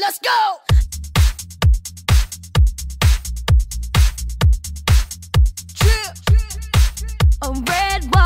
Let's go! A red one.